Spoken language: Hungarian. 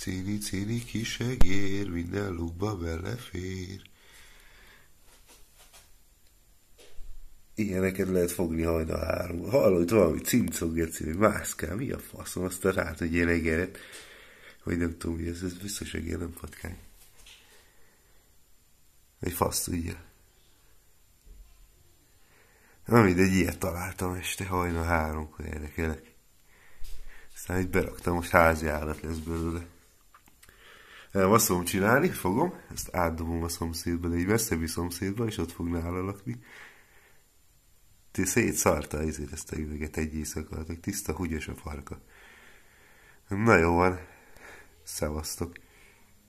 Cini, cini kisegér, minden lukba belefér. Ilyeneket lehet fogni hajna három. Hallod, valami cimcog, geci, vagy mászkál, mi a faszom, azt a rát, hogy ilyen egeret. Vagy nem tudom, mi ez, ez biztos egér, nem patkány. Egy fasz tudja. Na mindegy, ilyet találtam este hajna háromkor érdekelek. Aztán itt beraktam, most házi állat lesz belőle. Azt fogom csinálni, fogom, ezt átdobom a szomszédba, de egy messzebbi szomszédba, és ott fog nála lakni. Ti szétszarta ezért ezt a üveget egy éjszaka, tiszta húgyos a farka. Na jó van, szevasztok.